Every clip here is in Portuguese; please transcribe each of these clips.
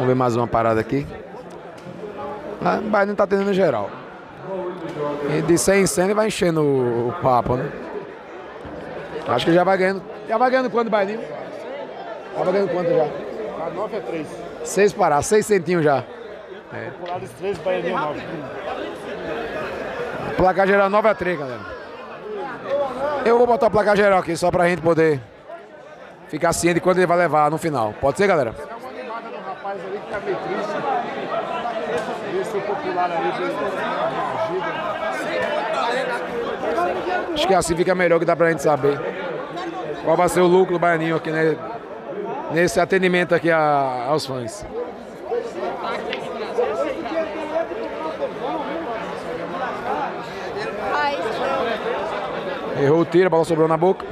Vamos ver mais uma parada aqui. Ah, O Baianinho tá atendendo geral. E de 100 em 100 ele vai enchendo o, o papo, né? Acho que já vai ganhando. Já vai ganhando quanto, Baianinho? Já vai ganhando quanto já? A 9 é 3. Seis paradas, seis centinhos já. 3, Baianinho 9. Placar geral 9 a 3, galera. Eu vou botar o placar geral aqui só pra gente poder ficar ciente de quanto ele vai levar no final. Pode ser, galera? Dá uma animada no rapaz ali que tá meio triste. Ver se o popular ali deu uma Acho que assim fica melhor que dá pra gente saber qual vai ser o lucro do Baianinho aqui né, nesse atendimento aqui a- aos fãs. Errou o tiro, a bola sobrou na boca.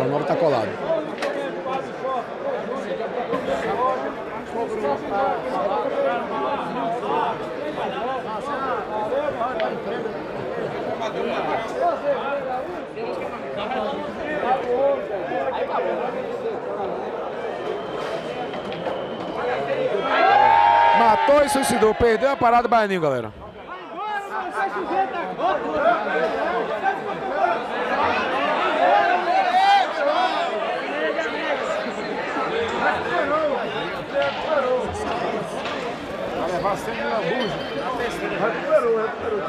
O nova tá colado. Matou e suicidou. Perdeu a parada do Baianinho, galera. Vai levar sempre na buja. Recuperou, recuperou.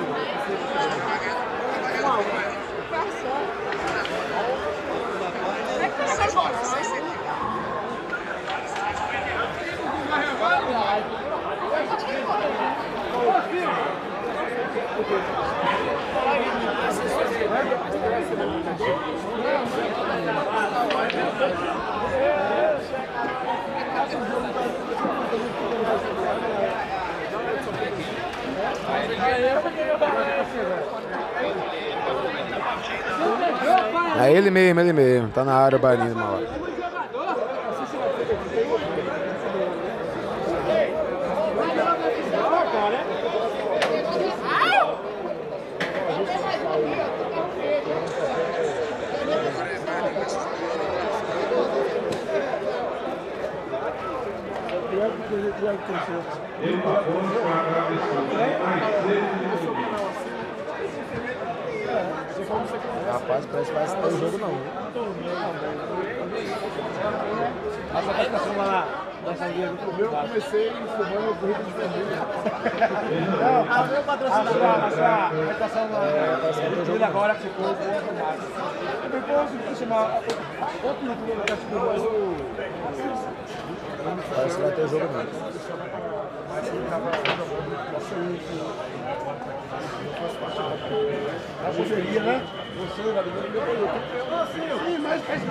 É ele mesmo, ele mesmo. Tá na área o Baianinho, uma hora. Rapaz, parece que vai ser o jogo não. Essa apresentação lá na da Sangueira do meu, eu comecei fumando o currículo de família. Não, a meu patrocinador, a sua apresentação na é, agora que ficou Depois eu chamar outro youtuber que ficou mais o. Parece que vai ter jogo não. A parceria, né? Você, Gabriel, meu produto. Sim, mas faz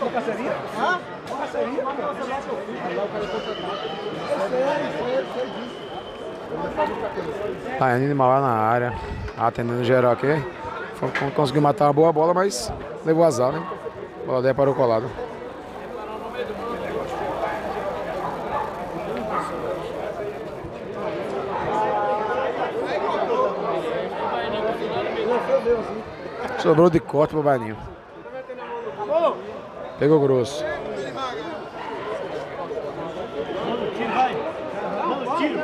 Uma parceria? Hã? Uma parceria? Lá o cara contratado. Eu sei, foi ele que isso. Baianinho de Mauá na área. Atendendo geral aqui. Conseguiu matar uma boa bola, mas levou azar, né? Bola daí parou colado. Sobrou de corte pro Baianinho. Pegou grosso. Tiro, vai. Manda tiro.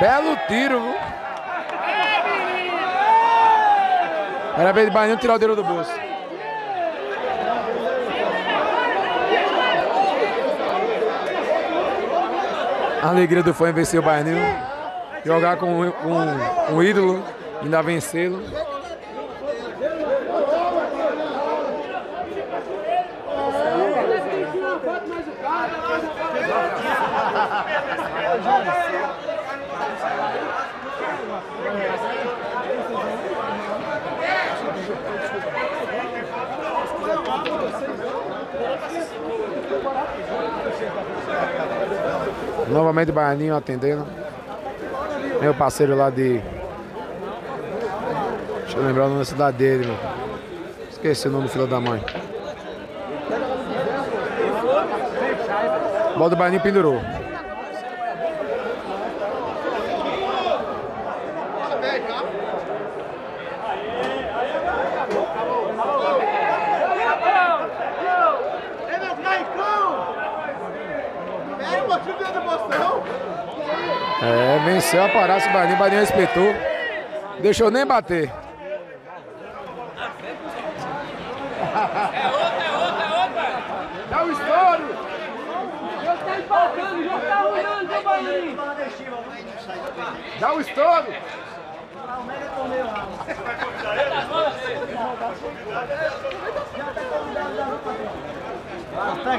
Belo tiro? Era vez de Baianinho tirar o dedo do bolso. A alegria do fã em vencer o Baianinho. Jogar com um- um ídolo, ainda vencê-lo. Novamente Baianinho atendendo. Meu parceiro lá de. Deixa eu lembrar o nome da cidade dele, meu. Esqueci o nome do filho da mãe. Bola do Baianinho pendurou. É, venceu a parada, o Baninho, o Baninho respeitou. Deixou nem bater. É outra, é outra, é outra. Dá o estouro. Jogo tá empatando, o jogo tá rolando, seu Baninho. Dá o estouro.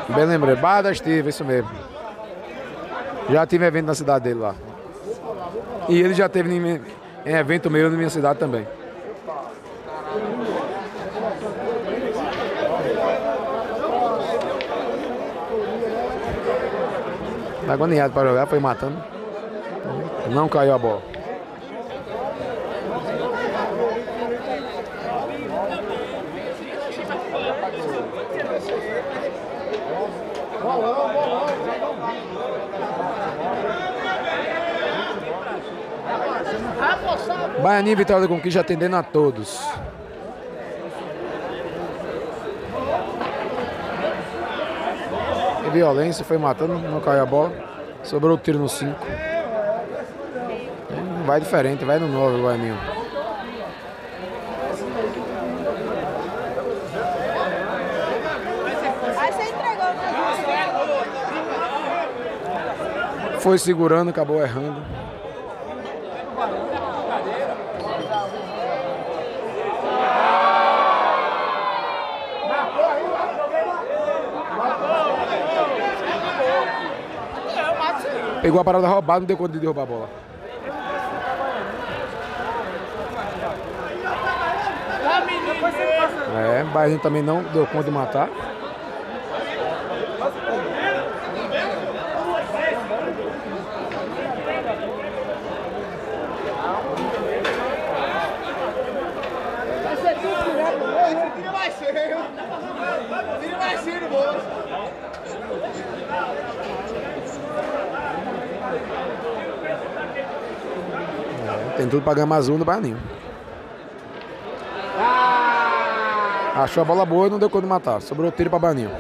Bem lembrei, Barra da Estiva, isso mesmo. Já tive evento na cidade dele lá. E ele já teve em, em evento meu na minha cidade também. Tá agoniado para jogar, foi matando. Não caiu a bola. Baianinho Vitória da Conquista atendendo a todos. E violência, foi matando, não caiu a bola. Sobrou o tiro no 5. Vai diferente, vai no 9 o Baianinho. Foi segurando, acabou errando. Pegou a parada roubada, não deu conta de derrubar a bola. É, Baiano também não deu conta de matar. Tira mais cedo. Tira mais cedo, moço. Tudo pra ganhar mais um do Baianinho. Achou a bola boa e não deu conta de matar. Sobrou tiro pra Baianinho.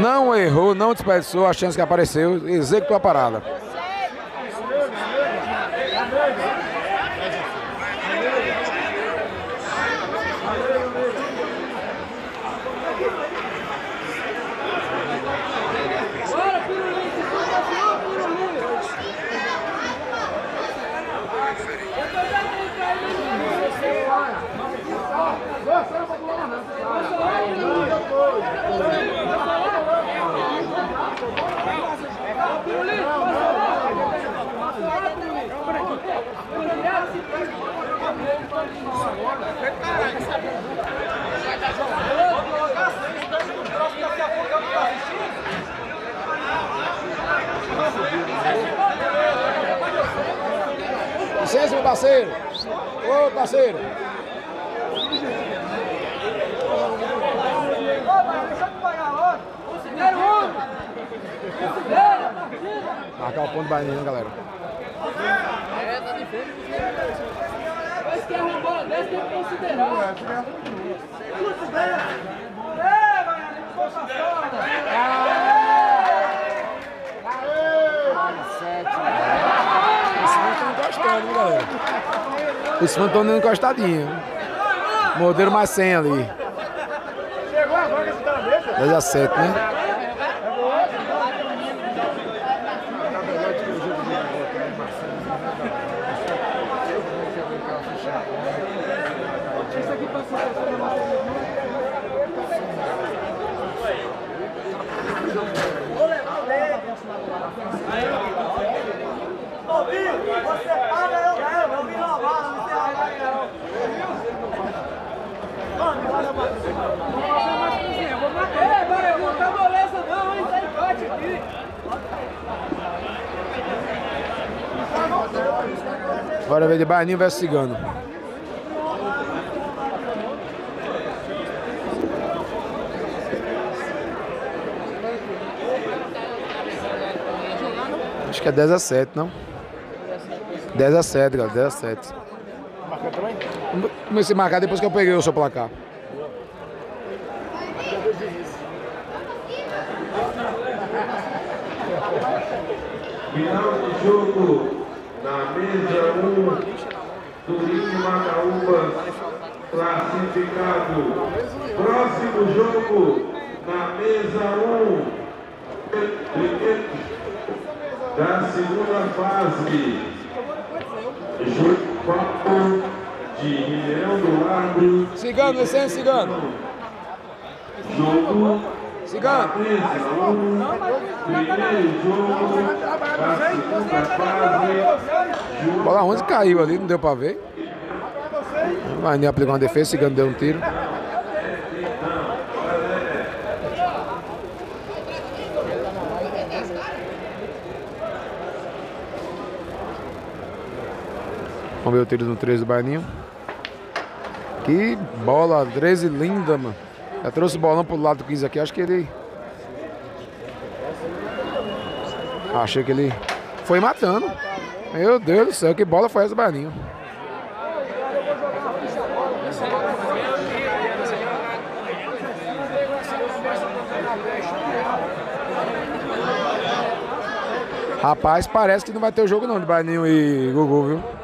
Não errou, não desperdiçou a chance que apareceu, executou a parada. Parceiro. Ô, parceiro. Marcar o ponto do Baianinho, galera. Que arrumou bola dessa tem que considerar. É, ficou. Esse mano encostando, viu, galera? Esse tá dando encostadinho. Morderam mais 100 ali. Chegou agora que você tá na mesa? 10 a 7, né? meu você paga eu mesmo, eu vim roubar, não me serra mais não. Mano, olha, mano. Não vou fazer mais cozinha, vou matar. Ei, mano, eu não tá moleza não, hein, sai forte aqui. Bora ver de Barninho versus Cigano. Acho que é 10 a 7, não? 10 a 7, galera, 10 a 7. Marcou também? Comecei a marcar depois que eu peguei o seu placar. Final de jogo na mesa 1, Turim Macaúbas, classificado. Próximo jogo na mesa 1, da segunda fase. Jogo de Ribeirão. Cigano, licença, cigano. Jogo Cigano. mesa 1, primeiro jogo. Bola 11 caiu ali, não deu pra ver. Mas nem aplicou uma defesa, cigano deu um tiro. Vamos ver o tiro do 13 do Baianinho. Que bola, 13 linda, mano. Já trouxe o bolão pro lado do 15 aqui, acho que ele. Achei que ele foi matando. Meu Deus do céu, que bola foi essa, Baianinho? Rapaz, parece que não vai ter o jogo não de Baianinho e Gugu, viu?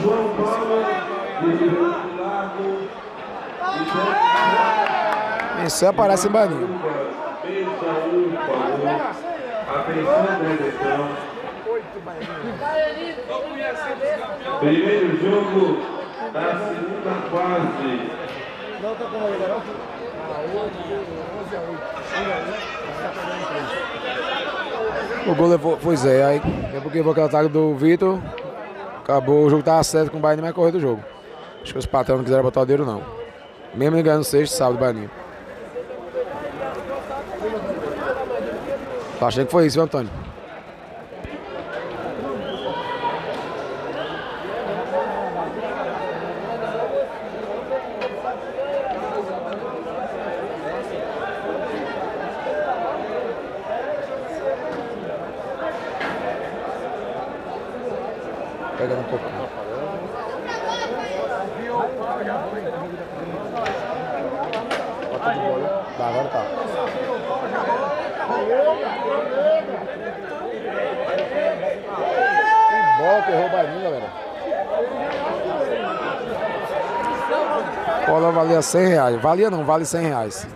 João Paulo Ribeirão do Lago. Isso aparece Baianinho. Mesa 1, por favor. Atenção, direção. Primeiro jogo da segunda fase. O gol levou, foi Zé, aí depois que levou aquele ataque do Vitor, acabou, o jogo tava certo com o Bahia, mas correu do jogo. Acho que os patrões não quiseram botar o dedo não. Mesmo ele ganhando sexto, sábado, Bahia. Tá achando que foi isso, viu, Antônio? Pegando um pouco. Tá, agora tá. Que bola que errou o Baininho, galera. Bola valia 100 reais. Valia não, vale 100 reais.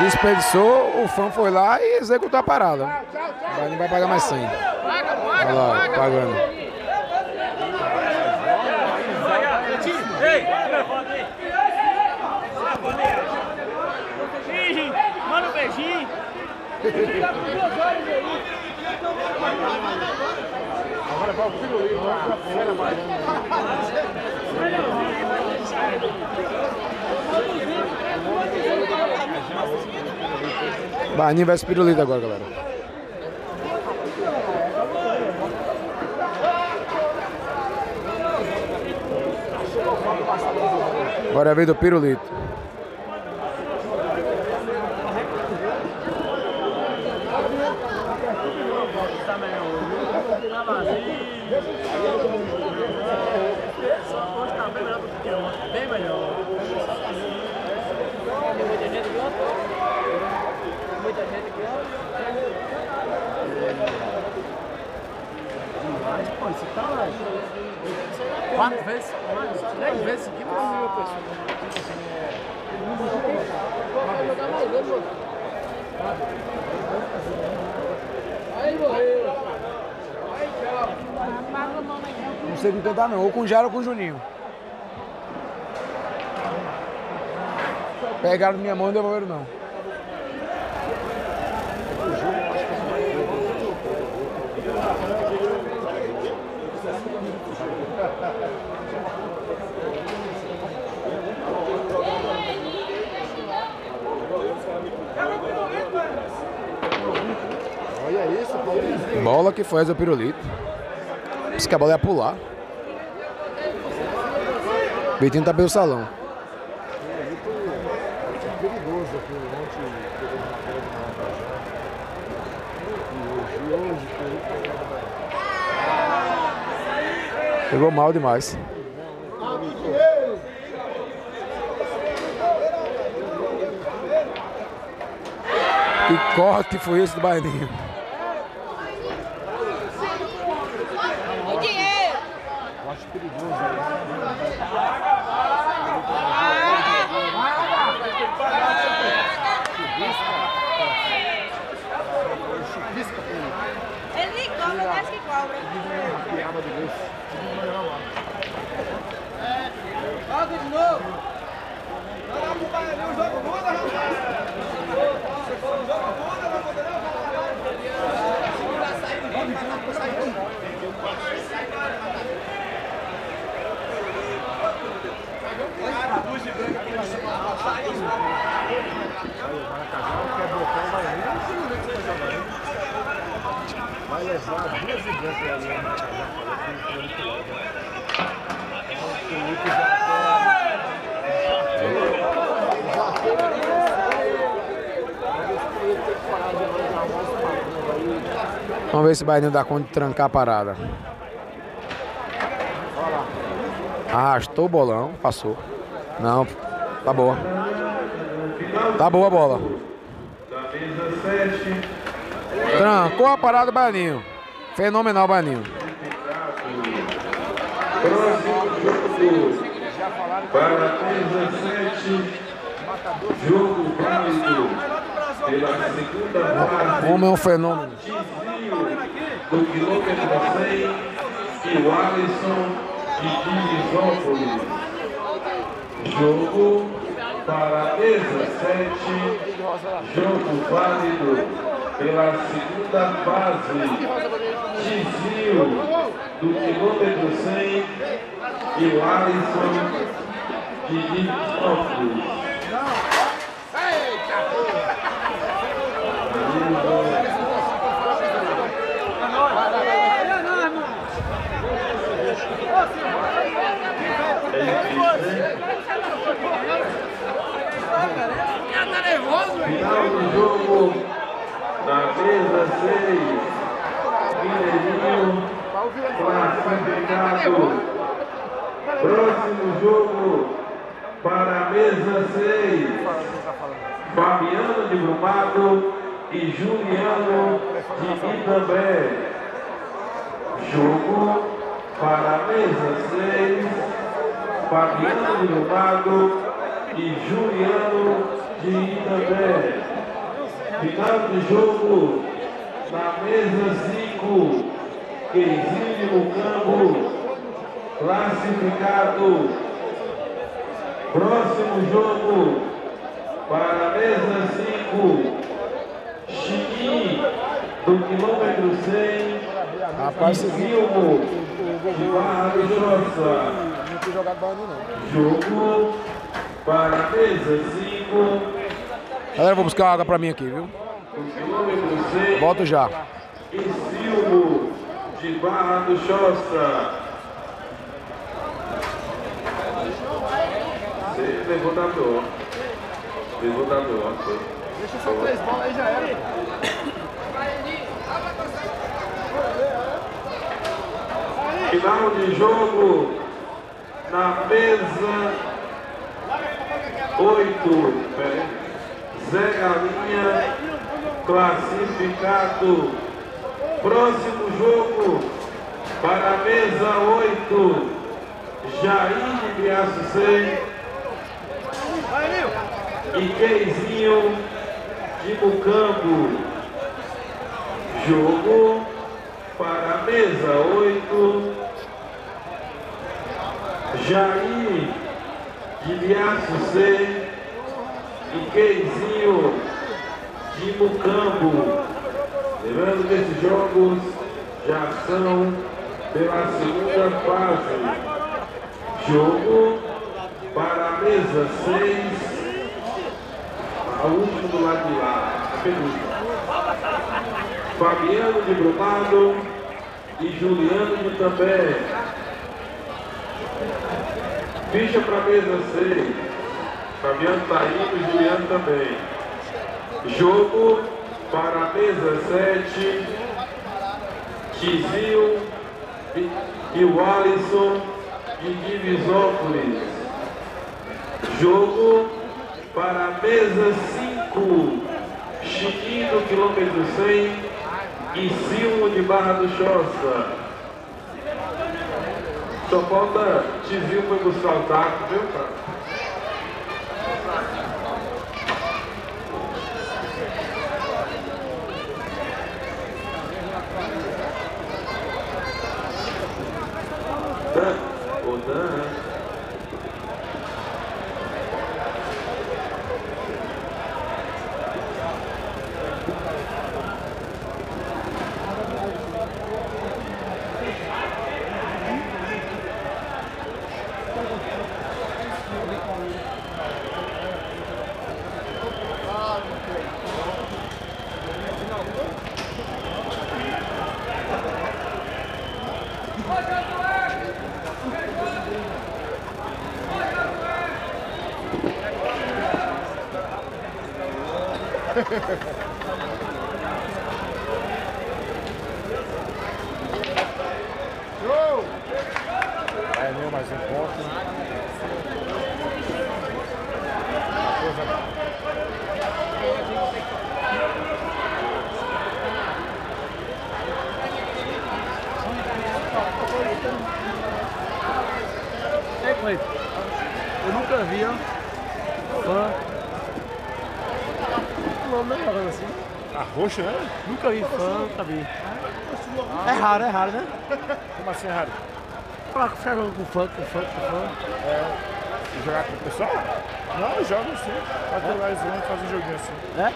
Desperdiçou, o fã foi lá e executou a parada. O Baininho vai pagar mais 100. Olha lá, pagando. Manda um beijinho. Baininho versus Pirulito agora, galera. Agora é a vez do Pirulito. Bem melhor. Muita gente que Muita gente que Mas, pô, você tá lá. Quatro vezes? Três vezes seguidas? Mil pessoas. Aí morreu. Aí tchau. Não sei com quem tá não, ou com o Jairo ou com o Juninho. Pegaram minha mão e devolveram não. Bola que faz o pirulito. Disse que a bola ia pular. Vitinho tá pelo salão. Pegou mal demais. Que corte foi esse do Baianinho? O dinheiro! Eu acho perigoso. né? Chupisca com Ele nem cobra, mas que cobra. piada de vez. Joga de novo. Vai lá pro Baianinho, o jogo muda, rapaz. Quer bloquear o Baianinho, não sei onde é que você Vamos ver se o Baianinho dá conta de trancar a parada. Arrastou o bolão, passou. Não, tá boa. Tá boa a bola. Da mesa 7, Trancou a parada do Baianinho. Fenomenal, Baianinho. próximo jogo. Para a mesa 7, jogo válido pela segunda fase. Homem é um fenômeno. do quilômetro 100 e o Alisson de Divisópolis. Jogo para a mesa 7, jogo válido pela segunda fase. Desvio do quilômetro 100 e o Alisson de Divisópolis. Final do jogo na mesa 6. Mineirinho classificado. Próximo jogo para a mesa 6. Fabiano de Brumado e Juliano de Itambé. Jogo para a mesa 6. Fabiano de Brumado e Juliano de Itambé. Final do jogo na mesa 5. Queizinho de Mucambo, classificado. Próximo jogo para a mesa 5. Chiquinho do quilômetro 100. Rapaz, e esse Vilmo de Barra do Jossa. Jogo para a mesa 5. Galera, vou buscar água pra mim aqui, viu? do quilômetro 100. Volto já. Silmo de Barra do Choça. Você levou da dor. Levou da dor. Deixa só três bolas aí já era. Final de jogo na mesa 8. Zé Galinha classificado. Próximo jogo para a mesa 8. Jair de Biaçucê e Queizinho de Mucambo. Jogo para a mesa 8. Jair Biaço C e Keizinho de Mucambo. Lembrando que esses jogos já são pela segunda fase. Jogo para a mesa 6. A última do lado de lá, a penúltima. Fabiano de Brumado e Juliano de També. Ficha para a mesa 6. Fabiano indo e Juliano também. Jogo para a mesa 7. Tizil e, e o Alisson de Divisópolis. Jogo para a mesa 5. Chiquinho do quilômetro 100 e Silmo de Barra do Choça. Só falta Tizil foi buscar o taco, viu, cara? Dan, o Dan, né? É meu mais um ponto. Ei, Cleiton, eu nunca vi, ó, fã. Não, não é falando assim. A roxa, né? Nunca vi fã, nunca vi. É raro, é raro, né? Como assim, Harry? Falar que ficar jogando com fã, com fã, com fã. E jogar com o pessoal? Não, eu jogo assim. Eles vão fazer um joguinho assim. É?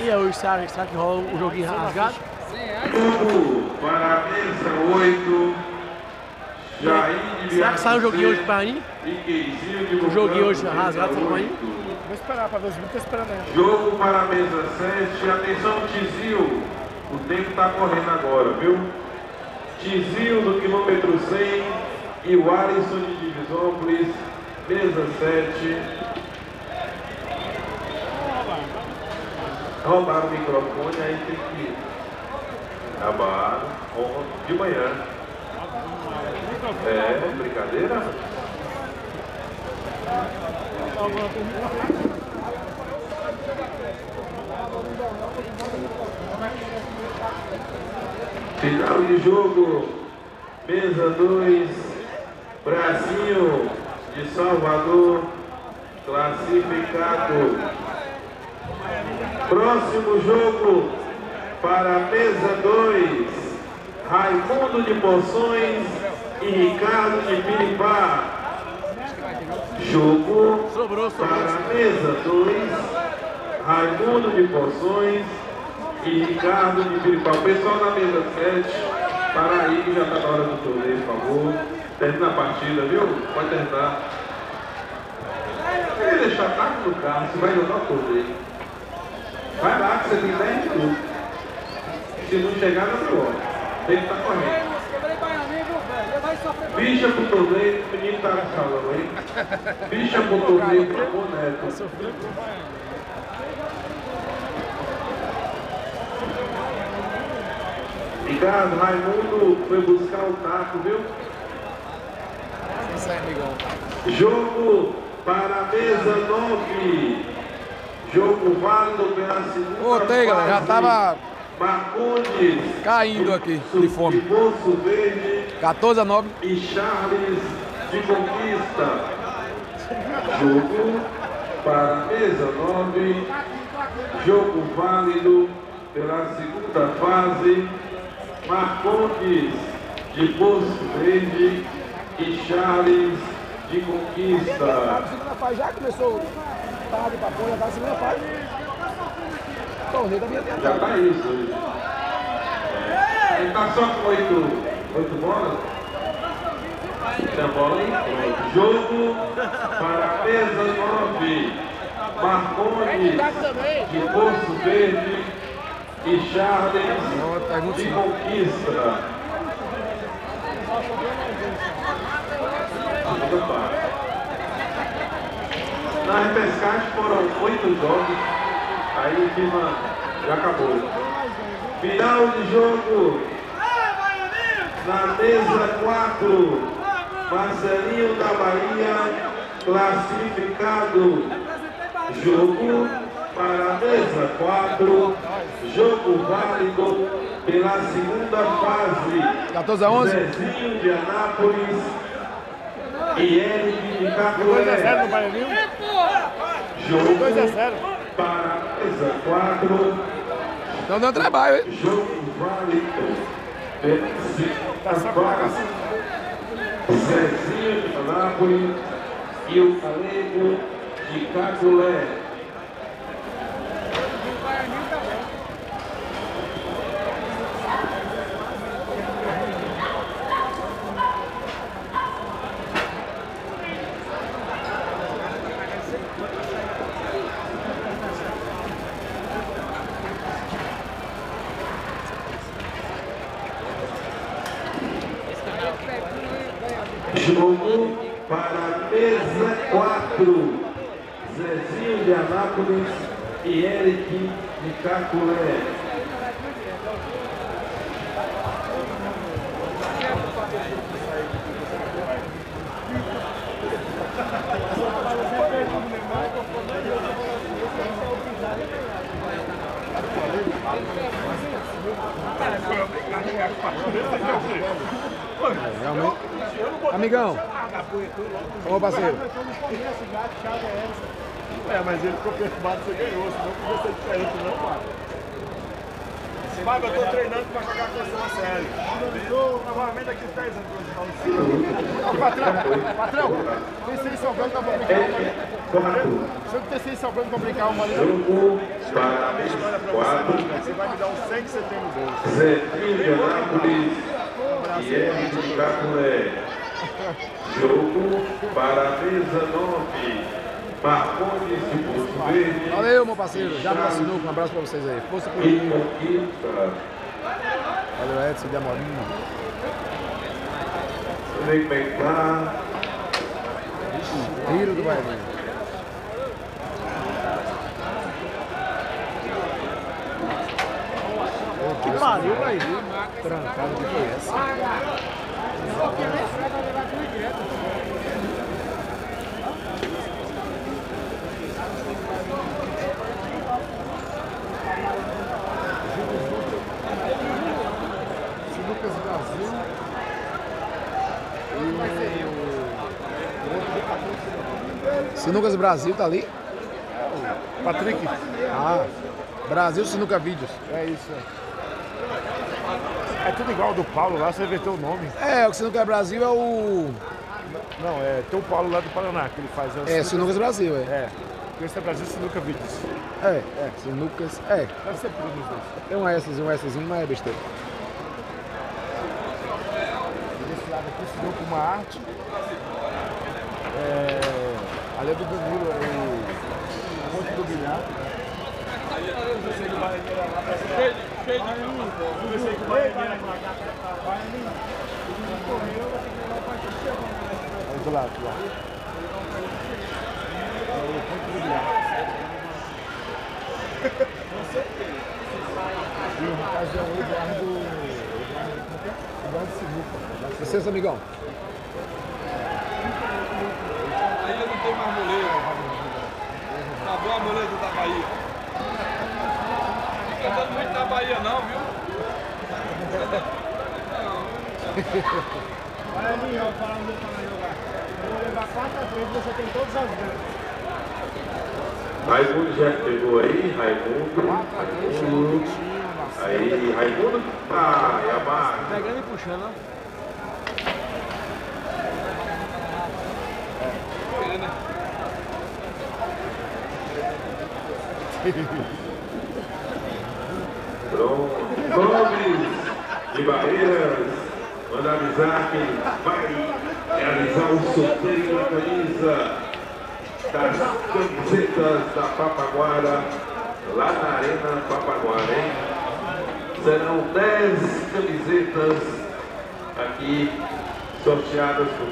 E aí, será, será que rola o joguinho rasgado? Jogo para a mesa 8. Jair de Será que sai o joguinho hoje pra mim? O joguinho hoje rasgado pra mim? 8. Vou esperar pra 2000, tô esperando ainda. Jogo para a mesa 7. Atenção, Tizil. O tempo está correndo agora, viu? Tizil do quilômetro 100 e o Alisson de Divisópolis, mesa 7. Roubaram o microfone, aí tem que acabar de manhã. É, brincadeira? Final de jogo, mesa 2, Brasil de Salvador, classificado. Próximo jogo para mesa 2, Raimundo de Poções e Ricardo de Piripá. Jogo para mesa 2, Raimundo de Poções e Ricardo de Piripá. O pessoal da mesa 7, para aí que já está na hora do torneio, por favor. Termina a partida, viu? Pode terminar. Quer deixar taco no carro, você vai jogar o torneio. Vai lá que você tem 10 minutos. Se não chegar, não pior. Tem que estar correndo. Bicha pro torneio, o menino tá no salão, hein? Bicha pro torneio, pro amor Ricardo, Raimundo foi buscar o taco, viu? Isso aí, amigão. Jogo para a mesa 9. Jogo válido pela segunda Voltei, galera. Já tava Marcondes. caindo aqui de fome. De Bolso Verde 14 a 9. e Charles de Conquista. Jogo para a mesa 9. Jogo válido pela segunda fase. Marcondes de Poço Verde e Charles de Conquista. Já começou tarde pra pôr, já tá na segunda fase. Torneio da minha Já tá isso. É. Ele tá só com oito, oito bolas. Tem a bola aí. Jogo para a mesa 9. Marconi de Poço Verde e Charles de Conquista. Na repescagem foram oito jogos, aí o clima já acabou. Final de jogo, na mesa 4, Marcelinho da Bahia, classificado. Jogo para a mesa 4, jogo válido pela segunda fase. 14 a 11? Zezinho de Anápolis e Eric de Capoeira. 2x0 no Baianinho. Jogo 2 a 0. para a mesa 4, Então dando trabalho, hein? jogo válido pela Tá segunda colocação. fase. Zezinho de Anápolis e o Calego de Caculé. Jogo para a mesa 4. Zezinho de Anápolis e Eric Realmente. Amigão. Ô parceiro. É, mas ele ficou perturbado, você ganhou, senão podia ser diferente, não, Fábio. Fábio, eu tô treinando pra jogar com essa série. Tô novamente aqui 10 anos no Ô, patrão, patrão, tem seis sobrando pra brincar uma ali. 4. Se eu ter seis sobrando pra brincar uma ali, Jogo para a minha história mesa pra 4. você, você vai me dar uns 100 que você tem no bolso. Zezinho de Anápolis e Eric de Caculé. Jogo para a mesa 9. Valeu, meu parceiro. Já me assinou. Um abraço pra vocês aí. Força por mim. Conquista. Valeu, Edson, Demorinho. Alimentar. Tiro do Baianinho. Que pariu, aí. Trancada de que é essa? Sinucas Brasil tá ali? Patrick. Ah, Brasil Sinuca Vídeos. É isso. É tudo igual do Paulo lá, você inventou o nome. É, o Sinuca Brasil é o. Não, é tem o Paulo lá do Paraná que ele faz. É, Sinuca- Sinucas Brasil, é. É. Esse é Brasil Sinuca Vídeos. É, é, Sinucas. É, Deve ser primo dos dois. tem um S, um Szinho, mas é besteira. Desse lado aqui com uma arte. É, ali é do Danilo, é o Monte do Bilhar. Aí do lado, do lado. É o Monte do Bilhar. E o rapaz é o Eduardo. Eduardo Sinuca. Licença, amigão. Aí não tem mais moleiro. Acabou a moleza da Bahia. Fica andando muito na Bahia não, viu? Olha ali, ó, falando para jogar. Eu vou levar 4 a 3, você tem todas as vezes. Raimundo já pegou aí, Raimundo. 4 a 3, Raimundo. Aí, Raimundo. Ah, Yamaha. Pegando e puxando, ó. Gomes de Barreiras, manda avisar que vai realizar o sorteio da camisa das camisetas da Papaguara, lá na Arena Papaguara, hein? Serão 10 camisetas aqui sorteadas por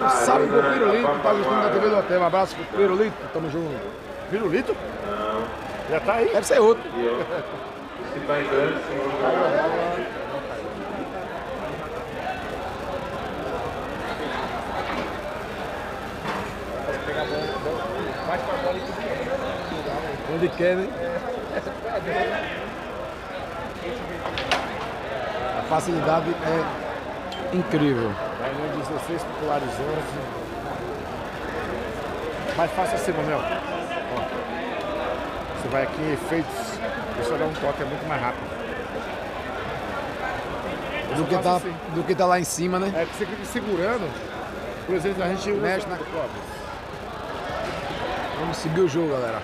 na Sabe Arena Pirulito, tá assistindo na TV do hotel. Um abraço pro Pirulito, tamo junto. Pirulito? Não, Já tá aí? Deve ser outro. Se tá em grande, sim. Onde quer, né? A facilidade é incrível. Vai no 16 populares 11. Mais fácil assim, Manuel. Você vai aqui em efeitos, você dá um toque, é muito mais rápido. Do que, tá, do que tá lá em cima, né? É que você fica segurando. Por exemplo, a gente Mexe na- Clóvis. Vamos seguir o jogo, galera.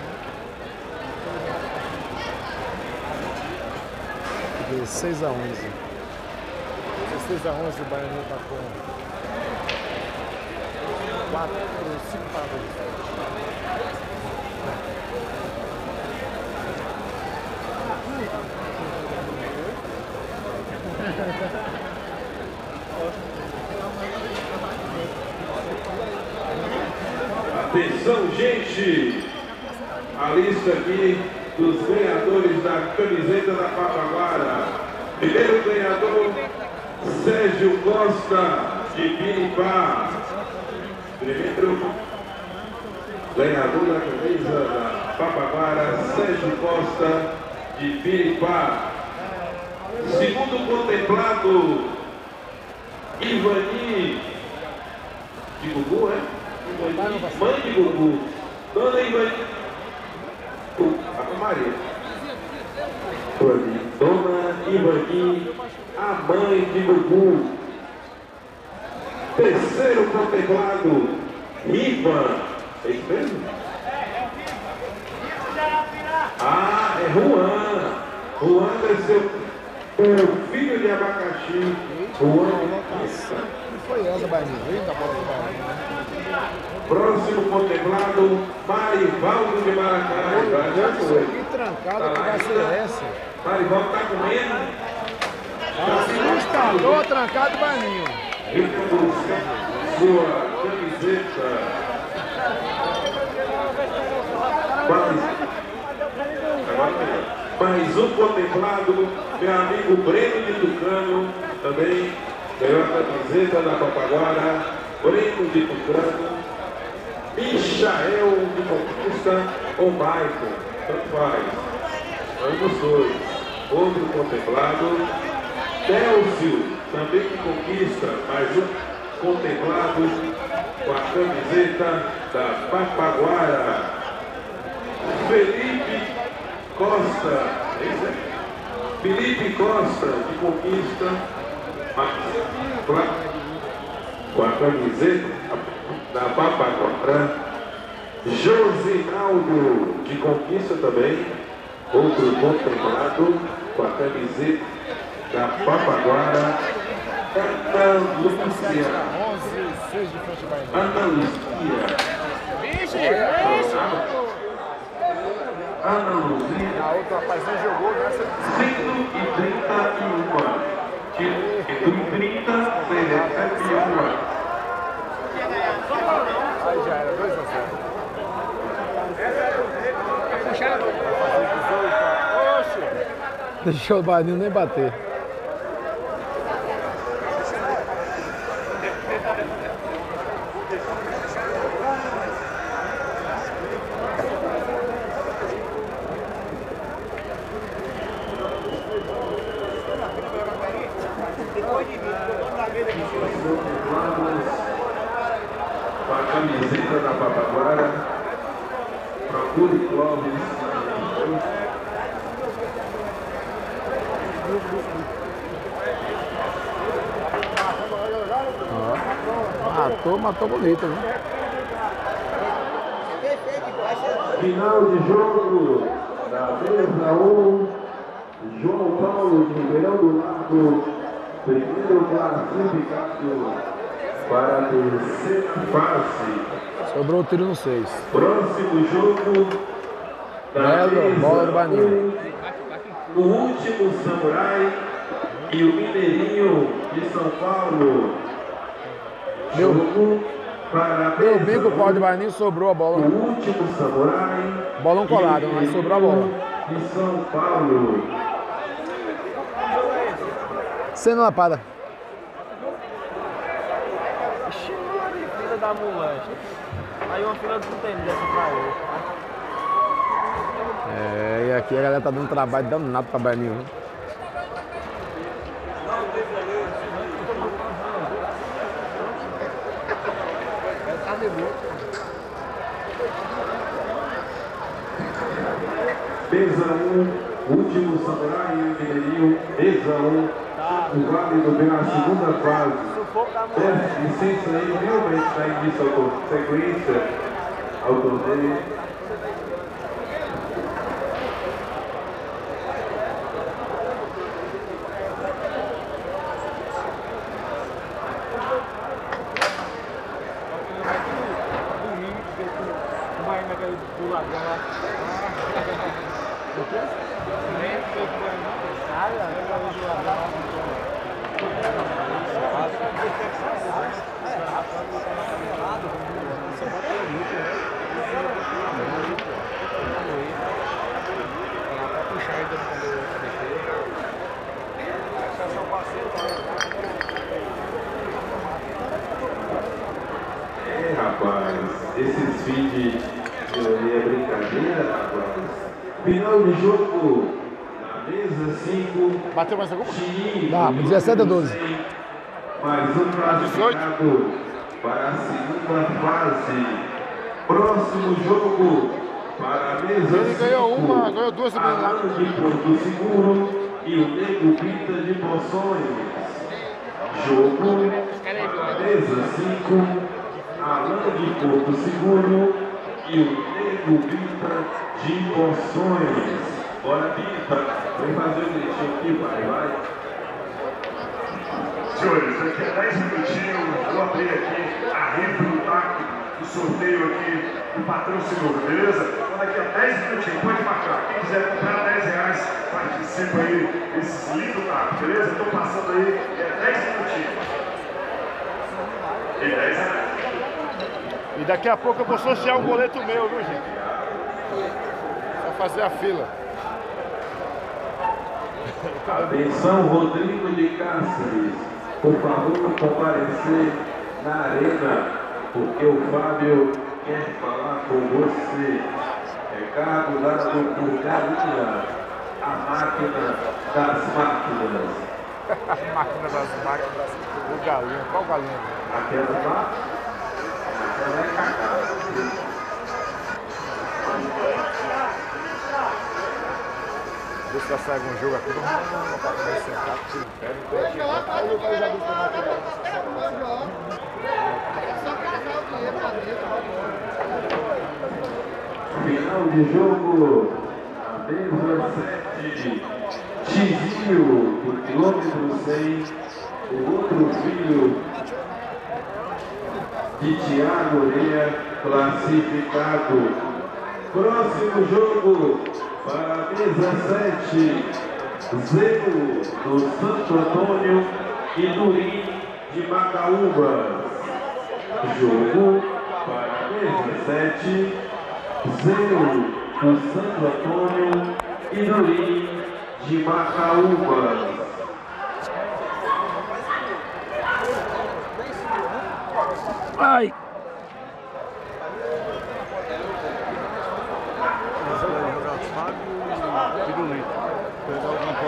16 a 11. 16 a 11 o Baianinho tá com 4, 5 palavras. Atenção, gente! A lista aqui dos ganhadores da camiseta da Papaguara. Primeiro ganhador, Sérgio Costa, de Piripá. Primeiro ganhador da camisa da Papaguara, Sérgio Costa, de Piripá. Segundo contemplado, Ivani de Gugu, é? Ivani, mãe de Gugu. Dona Ivani. A Maria. Dona Ivani, a mãe de Gugu. Terceiro contemplado, Ivan. É isso mesmo? Ah, é Juan. Juan cresceu o filho de abacaxi. Juan. que foi essa, Baianinho? Vem da bola do Baianinho. Próximo contemplado, Marivaldo de Maracá. Já foi. Que trancada que vai ser essa? Marivaldo tá comendo. Assustador, trancado, Baninho. Ele sua camiseta. Melhor. Mais um contemplado, meu amigo Breno de Tucano, também ganhou a camiseta da Papaguara. Breno de Tucano. Michael de Conquista ou Maicon, tanto faz. Ambos dois. Outro contemplado, Télcio, também de Conquista, mais um contemplado com a camiseta da Papaguara. Felipe Costa, é isso aí? Felipe Costa, de Conquista, com a- camiseta da Papaguara. Josinaldo, de Conquista também, outro contemplado com a camiseta da Papaguara. Ana Lúcia, 11, 6 de frente do Baianinho. Ana Lúcia. Ana Luzia, A outra rapaz nem jogou nessa. 131. Entre 30 e 71. Aí já era 2 a 0. Oxe! Deixou o Baninho nem bater. Com a camiseta da Papaguara. Procure Clóvis. Matou, matou bonito, né? Final de jogo da mesa 1, João Paulo de Ribeirão do Lago, primeiro classificado para a terceira fase. Sobrou o tiro no 6. Próximo jogo da Belo, bola um, O último samurai e o Mineirinho de São Paulo. Deu- Deu bico o de Baninho, sobrou a bola. Bolão colado, mas sobrou a bola. De São Paulo. Sendo lapada. Fila da ambulância. Aí uma fila do tempo dessa pra outra. É, e aqui a galera tá dando trabalho danado pra Baninho. viu? Mesa 1, último samurai Mineirinho. Mesa 1, o válido pela segunda fase. Sufoco da Peço licença aí, realmente dá início tor- sequência ao torneio. Domingo, porque tu vai naquele do ladrão lá. O quê? Ah, naquele do ladrão lá. É, rapaz, esses vídeos de teoria é brincadeira, rapaz. Final de jogo, na mesa 5, Bateu mais alguma? Chií. Dá, 17 a 12. Mais um classificado para a segunda fase. Próximo jogo para a mesa Ele ganhou uma, ganhou duas também. Alan de Porto Seguro e o Nego Pinta de Poções. Jogo para a mesa 5. Alan de Porto Seguro e o Nego Pinta de Poções. Bora, Pinta. Vem fazer o gritinho aqui, vai, vai. Senhores, daqui a 10 minutinhos vou abrir aqui a rifa do TAC, o sorteio aqui do patrocinador, beleza? Então daqui a 10 minutinhos, pode marcar. Quem quiser comprar 10 reais, participa aí desse lindo TAC, beleza? Estou passando aí, é 10 minutinhos. E 10 reais. E daqui a pouco eu vou sortear um boleto meu, viu, gente? Vou fazer a fila. Atenção, Rodrigo de Cáceres. Por favor, comparecer na arena, porque o Fábio quer falar com você. Recado dado por Galinha, a máquina das máquinas. Máquina das máquinas. O galinho. Qual galinho? Aquela lá, aquela é cacá. Vê se já sai algum jogo aqui. Vamos vai sentar, tiro o pé, não tem Final de jogo, a mesa 7, Tizinho, do quilômetro 100, o outro filho de Tiago Oreia, classificado. Próximo jogo, para a mesa 7, Zeno, do Santo Antônio e Durim, de Macaúbas. Jogo para a mesa 7, Zero do Santo Antônio e Durim de Macaúbas. Ai!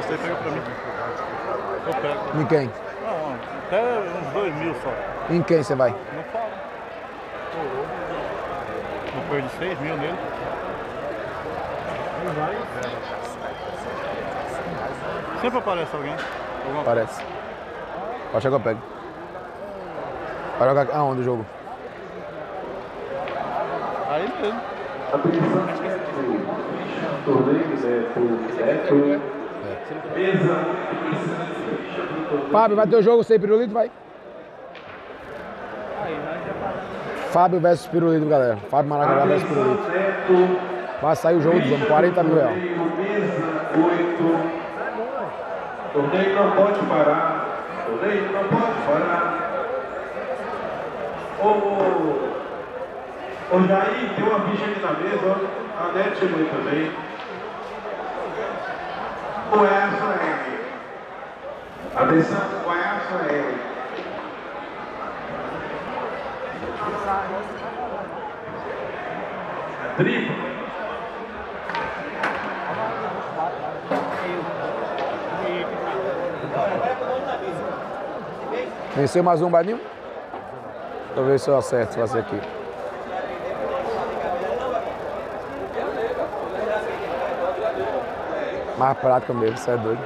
Não postei, pega pra mim. Eu pego. Em quem? Não, até uns dois mil só. Em quem você vai? Não fala. Não perdi seis mil nele. Sempre aparece alguém. Alguma Parece. Pode chegar, eu pego. Vai jogar aonde o jogo? Aí mesmo. Atenção, torneio Neto, Neto, mesa, Fábio, vai ter o jogo sem pirulito, vai? Fábio versus pirulito, galera. Fábio Maracanã versus pirulito. Vai sair o jogo dos homens, 40 mil reais. torneio mesa 8, torneio não pode parar, torneio não pode parar. Ô, ô, Jair, tem uma ficha aqui na mesa, ó. a Neto chegou aí também. O essa é. Atenção, o essa é. Triplo. Venceu mais um, Badinho? Deixa eu ver se eu acerto, ser aqui. Mais prática mesmo, você é doido.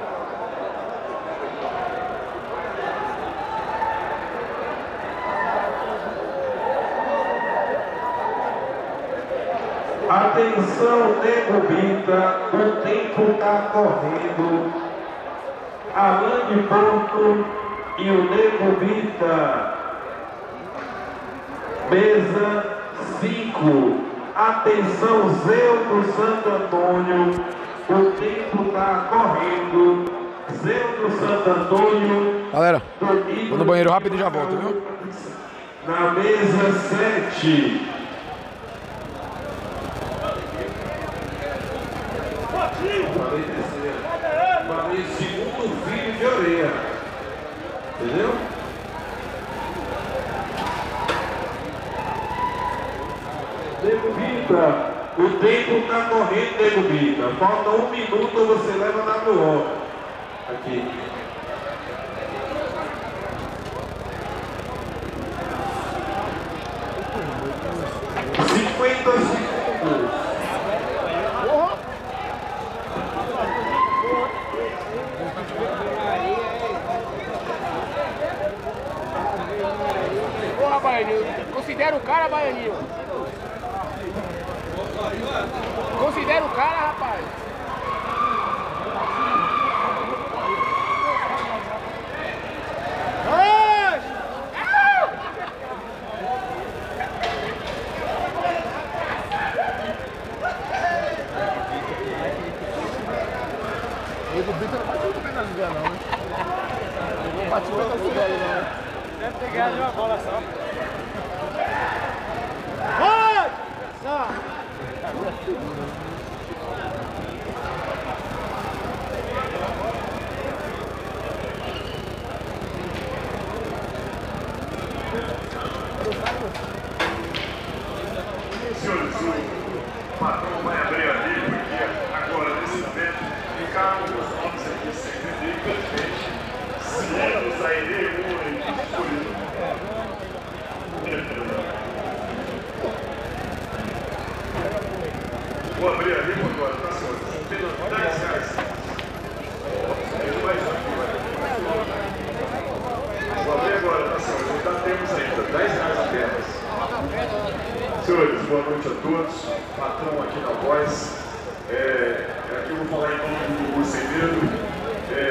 Atenção, Nego Bita, o tempo está correndo. Alain de Porto e o Nego Bita. Mesa 5. Atenção, Zeu do Santo Antônio. O tempo está correndo. Do Santo Antônio. Galera, vou no banheiro rápido e já volto, viu? Na mesa 7. Falei terceiro. Falei segundo filho de orelha. Entendeu? Nego Bita, o tempo está correndo, Nego Bita. Falta um minuto, você leva na WO. Aqui. Cinquenta segundos. Porra, Baianinho. Considera o cara, Baianinho. Considera o cara, rapaz. Nego Brito não bate muito bem na liga, não, né? Não bate muito na liga, não. Deve ter ganhado uma bola só. Senhores, o patrão vai abrir ali, porque agora, nesse momento, ficaram os nomes aqui sem entender, infelizmente. Se eles saírem, um escolhido. Vou abrir ali agora, tá, senhores? Apenas 10 reais. Ele vai Vou abrir agora, tá, senhores? Ainda temos ainda 10 reais apenas. Senhores, boa noite a todos. Patrão aqui na voz. É, aqui eu vou falar em nome do Gugu Sem Medo. É,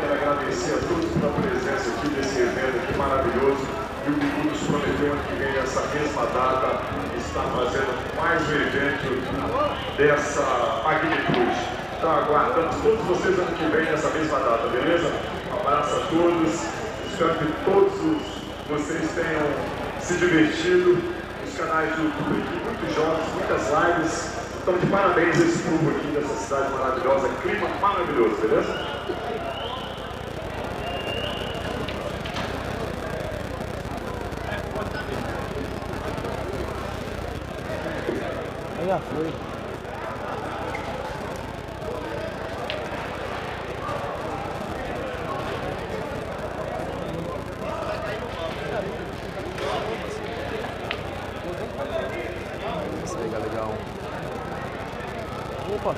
quero agradecer a todos pela presença aqui nesse evento aqui maravilhoso. E o Gugu nos prometeu ano que vem, nessa mesma data, estar fazendo mais um evento dessa magnitude. Então aguardamos todos vocês ano que vem nessa mesma data, beleza? Um abraço a todos. Espero que todos os- vocês tenham se divertido os canais do YouTube aqui, muitos jogos, muitas lives. Então, de parabéns a esse povo aqui dessa cidade maravilhosa, clima maravilhoso, beleza? Já foi. Isso aí, legal. Opa.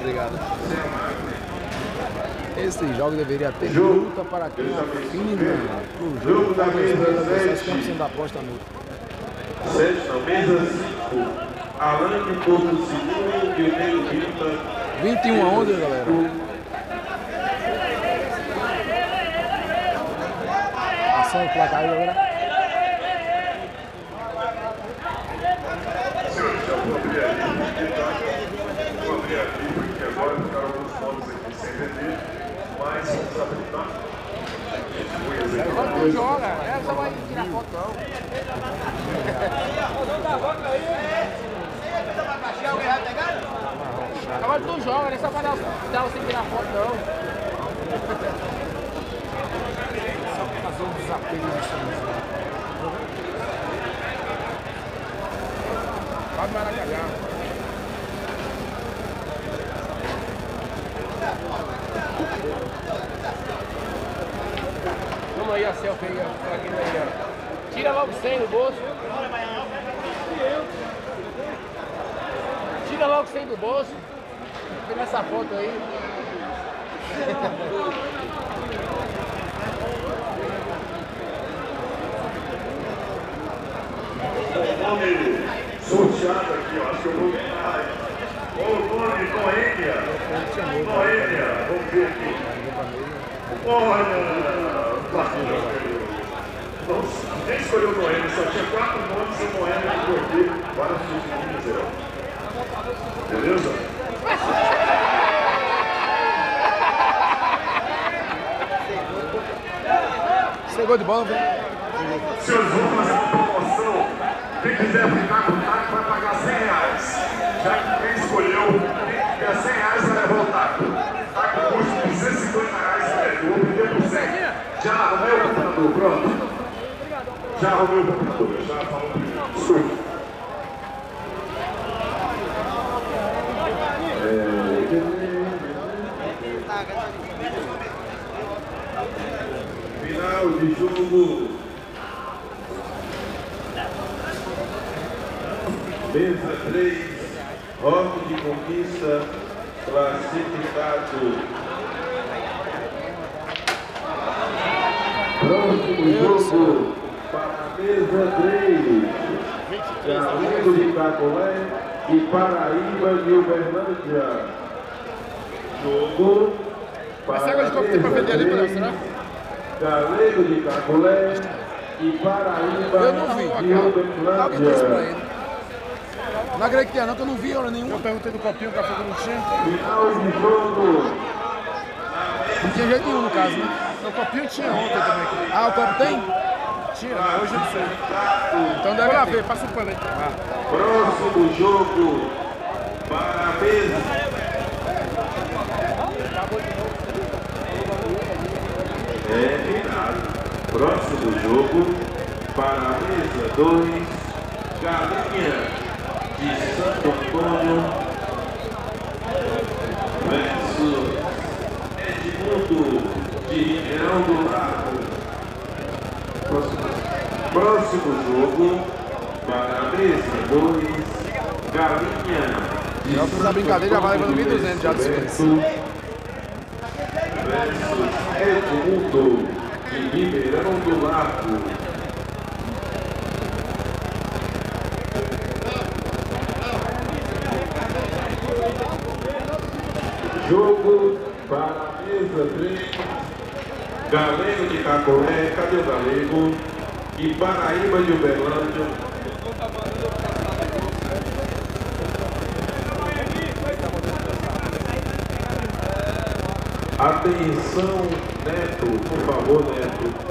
Obrigado. Deveria ter Jogo. luta para quem afina. Pro Jogo da mesa mesa sete. 50% da aposta. Sete, não, mesa 5. Alan Porto Seguro e o Nego Vita. 21 aonde, galera? Ação placar aí agora. Senhores, já vou abrir a livre, tá? Vou abrir a livre, porque agora ficaram alguns nomes aqui sem vender, mas vamos abrir, tá? Vou Tu joga, é só vai tirar foto não. Agora tu joga, não é só pra dar, dar você tirar foto não. Fazer um desapego de chance. Vai me maracanhar. Vamos aí a selfie aí, ó. Aqui aí, ó. Tira logo 100 do bolso. Tira logo 100 do bolso. Tira essa foto aí. O nome sorteado aqui, ó, acho que eu vou ganhar. O nome Noêmia. Noêmia, vamos ver aqui. Olha, Nossa, nem escolheu Noêmia, só tinha quatro nomes e Noêmia que cortei. Agora fica zero. Beleza? Chegou de bola, velho. Senhores, vamos fazer uma promoção. Quem quiser ficar com o taco vai pagar 100 reais. Já que quem escolheu, quem der 100 reais vai levar o taco. Taco custa 250 reais, velho. Vou vender por 100. Já arrumei o computador, pronto. Já arrumei o computador, já falou. Desculpa. Final de jogo. Mesa 3, Rock de Conquista, classificado. Próximo jogo mesa 3. Galego de Cacolé e Paraíba de Uberlândia. Jogo para Essa água de copo tem pra vender ali, Bruno, será? Galego de Cacolé e Paraíba Eu não vi. de Uberlândia. ele. Não acredito que é não, que eu não vi hora nenhuma. Eu perguntei do copinho, o café que não tinha. Final de jogo. Não tinha jeito nenhum no caso, né? O copinho tinha ontem também. Ah, o copo tem? Tinha, hoje eu não sei. Então deve lá haver. ver, passa o pano aí. Próximo jogo para a mesa. É virado. Próximo jogo para a mesa 2. Galinha de Santo Antônio versus Edmundo de Ribeirão do Lago. Próximo, próximo jogo para a mesa 2. Galinha de Já fiz a brincadeira, já vai levando 1.200 já de. Versus Edmundo de Ribeirão do Lago. Jogo para a mesa 3. Galego de Cacolé, cadê o Galego? E Paraíba de Uberlândia. Atenção, Neto, por favor, Neto.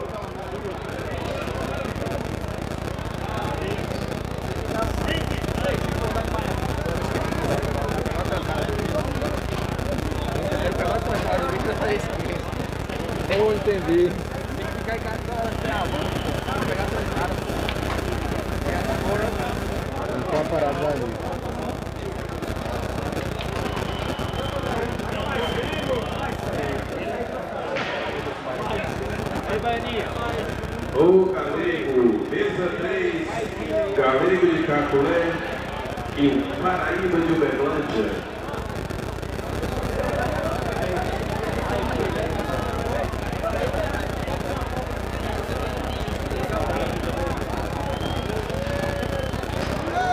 Eu entendi. Não tá parado ali. O Galego, mesa 3, Galego de Cacolé e Paraíba de Uberlândia.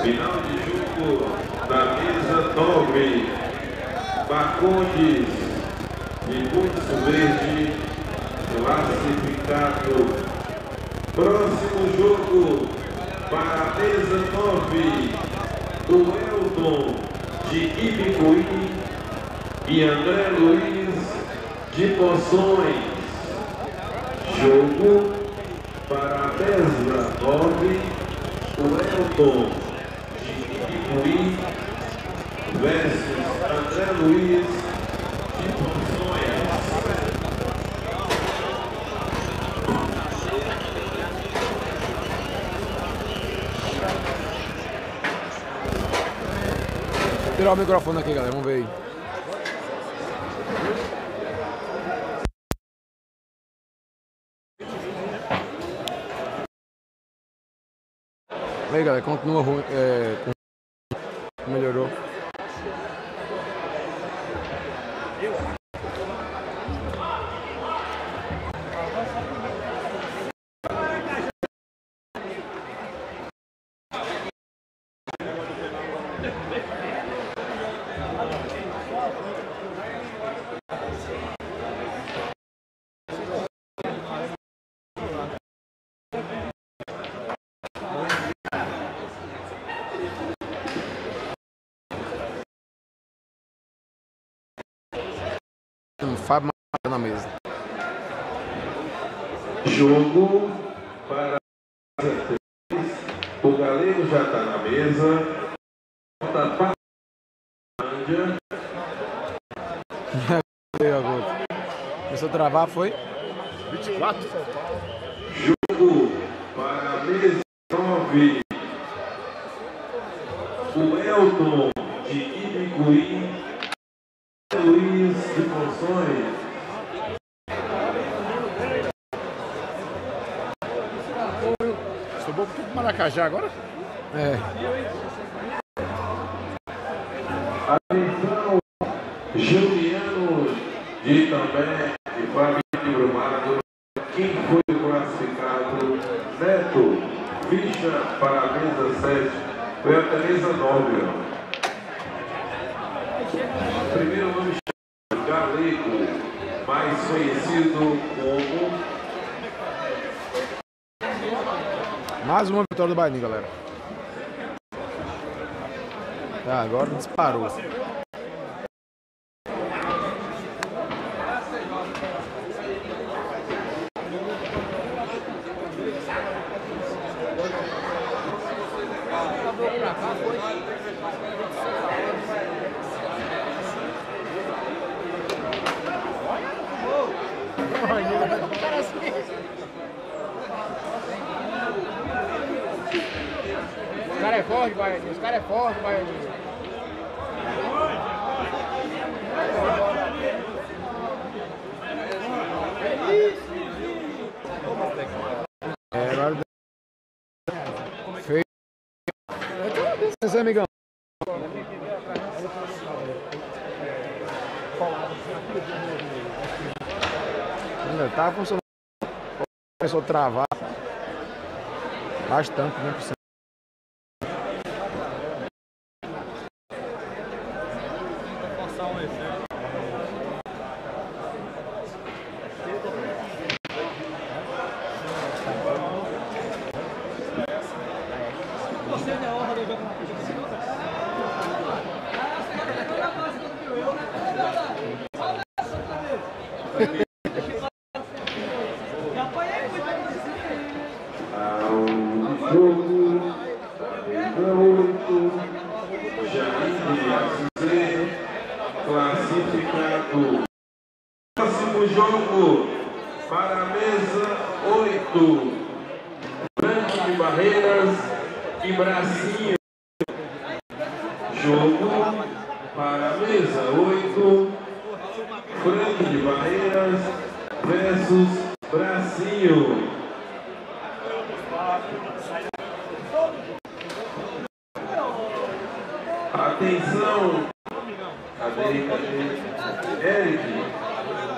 Final de jogo Marcondes de Pulso Verde, classificado. Próximo jogo para a mesa 9, do Elton de Ibicuí e André Luiz de Poções. Jogo para a mesa 9, o Elton de Ibicuí versus André Luiz de Poções. Tirar o microfone aqui, galera. Vamos ver aí. Galera, continua ruim. É, melhorou. Um Fábio Maia na mesa. Jogo para o Galego já está na mesa. Falta para a. Começou a travar, foi? Jogo para a mesa 9. O Elton de Ibicuí. Luiz de Poções. Maracajá agora? É. Atenção, Juliano de També e Fábio de Brumado. Quem foi classificado? Neto, ficha para a mesa 7. Foi a 9. ó. Primeiro nome Galego, mais conhecido como Mais uma vitória do Bahia, galera. Tá, agora disparou. Os caras é forte, Baianinho. Os caras é forte, Baianinho. É, agora. Feio. Licença, amigão. Ainda tá funcionando. Começou a travar. Bastante, né? por cento. ao jogo da mesa 8. Jair C, classificado. Próximo jogo para a mesa 8. Branco de Barreiras e Bracinho. Jogo para a mesa 8. Franco de Barreiras versus Bracinho. Atenção! Cadê? Cadê? Eric!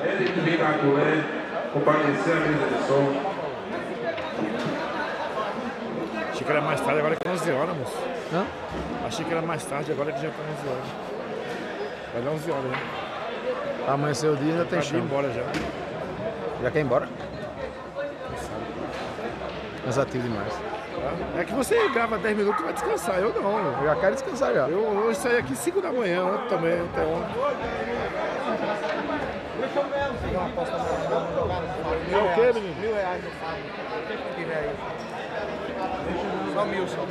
Eric Vicaculé, comparecer à mesa de som. Achei que era mais tarde, agora que é 11 horas, moço. Hã? Achei que era mais tarde, agora que já tá 11 horas. Vai dar 11 horas, né? Amanhecer o dia ainda tem ir chão. embora já. Já quer ir embora? Cansativo demais. tá? É que você grava 10 minutos e vai descansar. Eu não. Eu já quero descansar já. Eu hoje saí aqui 5 da manhã, ontem também, até ontem. É o quê, menino? Mil reais no Fábio. Se tiver aí. Só mil só.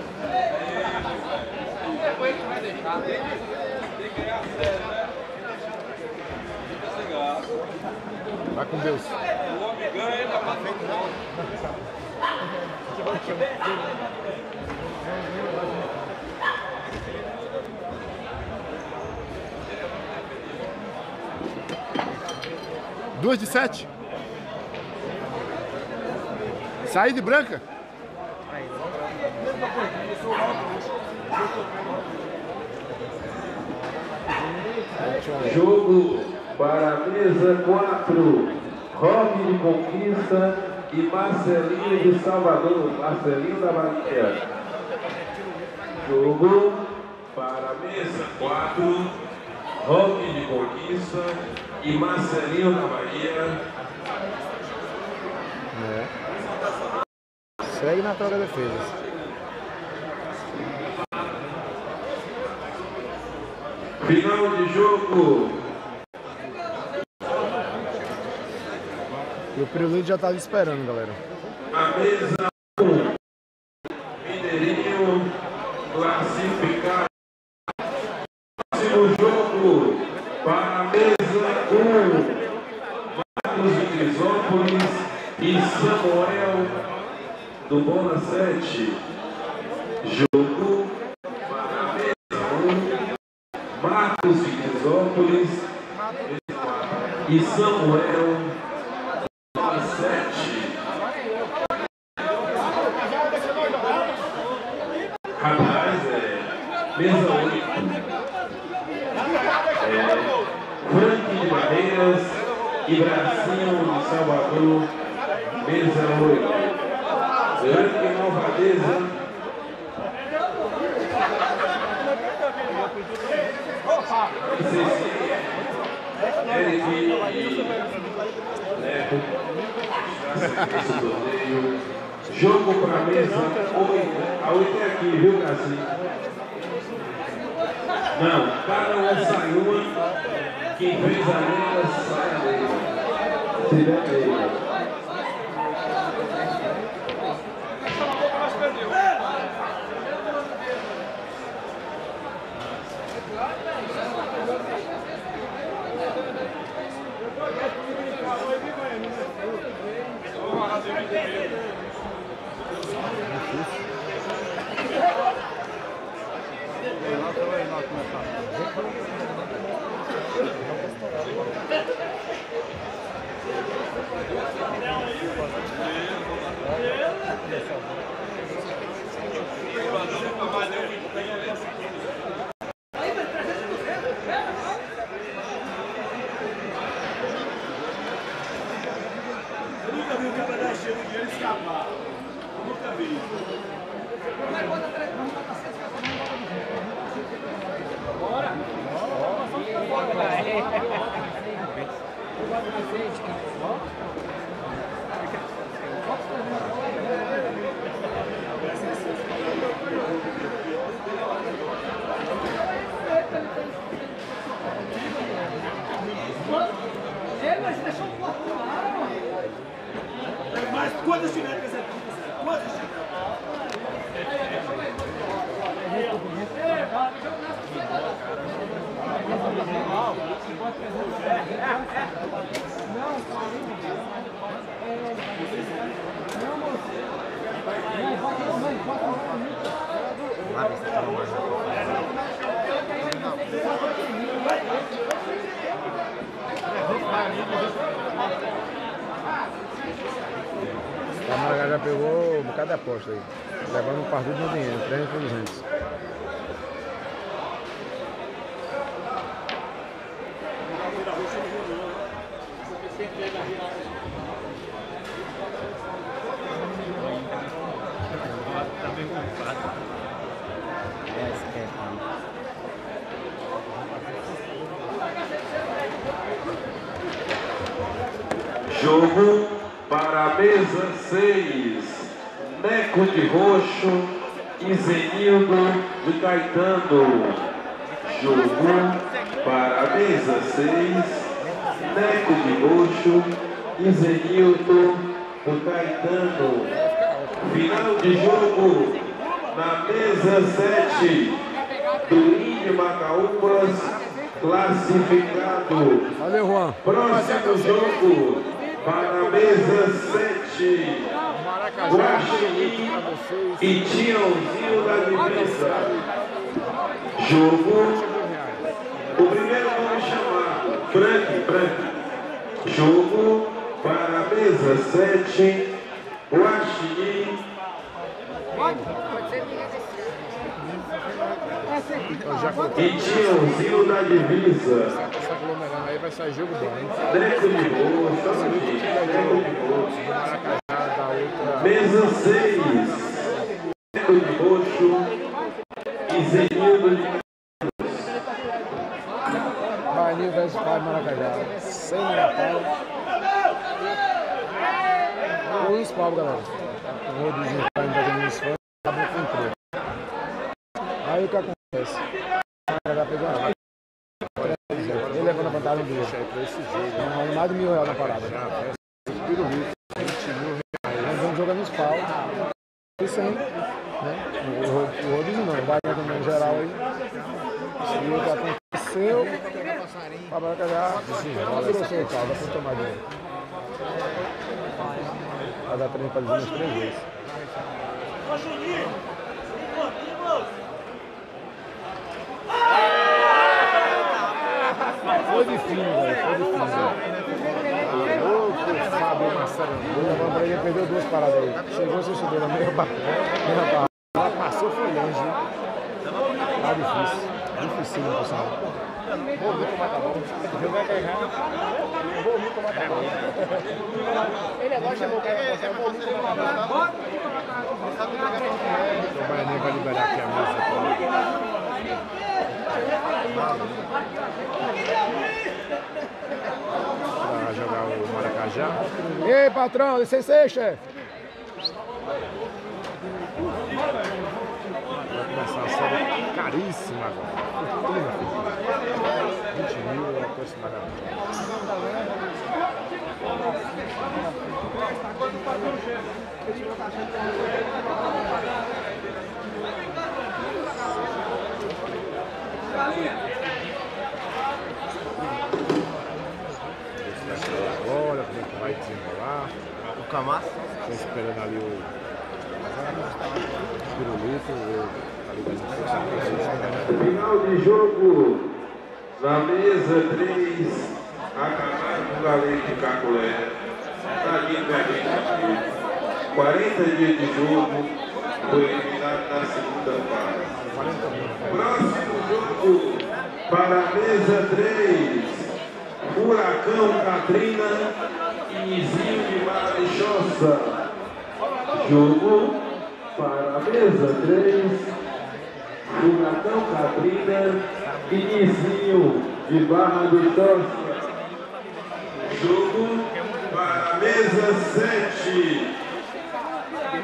Vai com Deus. Duas de sete. Saí de branca? Jogo para a mesa 4. Rock de Conquista e Marcelinho de Salvador. Marcelinho da Bahia. Jogo para a mesa 4. Rock de Conquista e Marcelinho da Bahia. Segue na troca de defesas. Final de jogo. E o Pirulito já tá esperando, galera. A mesa 1. Mineirinho classificado. Próximo jogo para a mesa 1. Marcos de Crisópolis e Samuel do Bona 7. Jogo para a mesa 1. Marcos de Crisópolis e Samuel do Bona 7. Rapaz, é. Mesa 8. É, Frank de Barreiras e Bracinho de Salvador. Mesa 8. Frank Malvadeza. Eric e Neto. Esse torneio. Jogo para mesa 8. A 8 é aqui, viu, Cassinho? Não, cada um sai uma. Quem fez a mesa sai a mesa. Se der meia. Mas aposta aí. Levando um partido no dinheiro, 300 por 200. Jogo para a mesa 6. De Roxo e Zenildo de Caetano. Jogo para a mesa 6. Neco de Roxo e Zenildo do Caetano. Final de jogo na mesa 7 do Índio Macaúbas, classificado. Valeu, Juan. Próximo jogo para a mesa 7. Guaxinim e Tiãozinho da Divisa. Jogo. O primeiro vamos chamar Frank, Frank. Jogo para a mesa 7. Guaxinim e Tiãozinho da Divisa. Aglomerando aí vai sair jogo bom, hein? Mesa 6. Neco de roxo e Zenildo de Bahia vs Pai Maracajá. Sem Natal. Luiz Paulo, galera. Rodrigo tá fazendo isso. Acabou com o treino. Aí o que acontece? O Maracajá pegou a vaga. Dele. Não, mais de mil reais na parada. Nós vamos jogar nos pau. E sem. Né? O, Ro- o Rodrigo não. O Bahia também, em geral aí. E o que aconteceu. O Maracajá virou seu caldo, apontou mais dinheiro. Vai dar pra eles umas três vezes. Foi fim, velho. Foi fim, velho. Louco, Fábio Marcelo. O ele perdeu duas paradas aí. Chegou sem subir na meia barra. Meia barra. Passou, foi longe. Tá difícil. Difícil, por sinal. Vou é tá bom. O jogo vai ganhar. Vou é tá bom. Ele agora chamou o cara pra passar. Vou é tá bom. O Baianinho vai liberar aqui a mesa. Pra jogar o Maracajá. E aí, patrão, licença aí, chefe. Vai começar uma série caríssima agora. Fortuna, filho. 20 mil aproximadamente. Olha como é que vai desenrolar. O Camaço. Estou esperando ali o pirulito, o ali da Final de jogo na mesa 3. Acabaram com o Galego de Caculé. Tá ali com a gente aqui. 40 dias de jogo. Foi eliminado na segunda fase. Próximo jogo para a mesa 3. Furacão Katrina e Izinho de Marichosa. Jogo para a mesa 3. Furacão Katrina e Izinho de Barra do Tossa. Jogo para a mesa 7.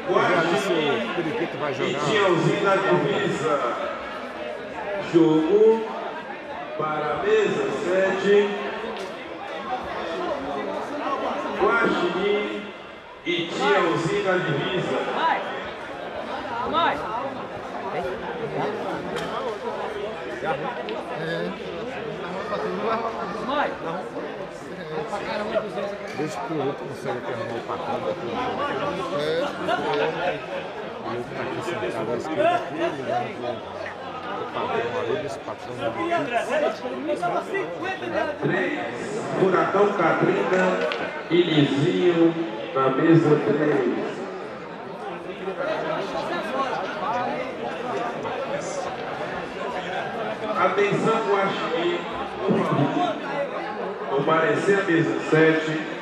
Guaxinim o periquito vai e jogar. Tiãozinho na divisa. Jogo para a mesa 7. Guaxinim e Tiãozinho na divisa. Deixa que o outro consegue terminar o tua É. O outro aqui sentado à esquerda aqui, o patrão ali, desse patrão ali. 3. Furacão Catrina e Lizinho na mesa 3. Atenção, Guaxinim, por favor. Comparecer à mesa 7.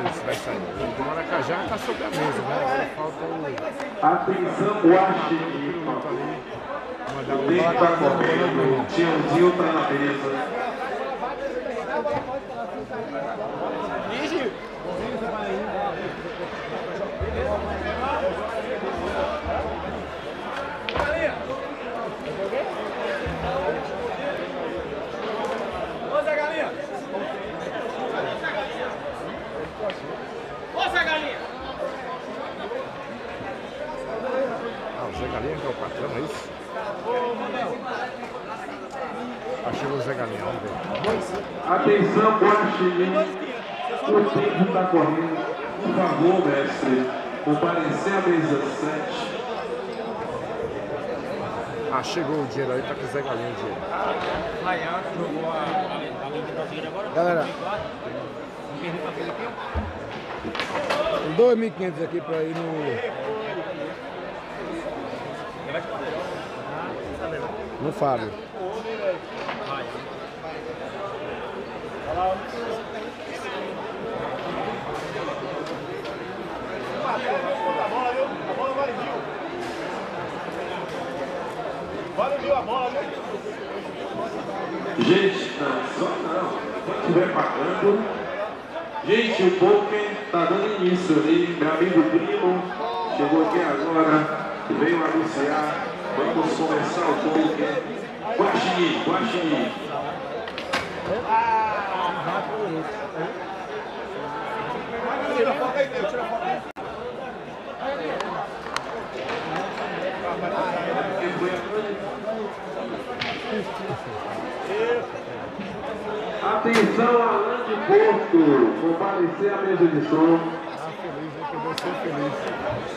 Ver se vai sair. O do Maracajá tá sobre a mesa, né? Agora falta o Atenção, piloto ali. Mandar O. O Tiãozinho tá na mesa. Ô Zé Galinha! Ô Zé Galinha! Ah, o Zé Que é isso? Achei o Zé Galinha, vamos ver. Atenção, Guaxinim. O tempo está correndo. Por favor, mestre, comparecer à mesa 7. Ah, chegou o dinheiro aí, tá com o Zé Galinha o dinheiro. Galera, 2.500 aqui pra ir no. No Fábio. Gente, não, só não. Quem estiver pagando. Gente, o poker tá dando início ali. Meu amigo Primo chegou aqui agora. Veio anunciar. Vamos começar o poker. Guaxinim, Guaxinim. Tira a foto aí, tira a foto aí. Atenção, Alain de Porto. Comparecer à mesa de som. Ah, feliz? Que eu vou ser feliz.